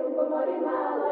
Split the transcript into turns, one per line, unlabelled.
Petrum morimala.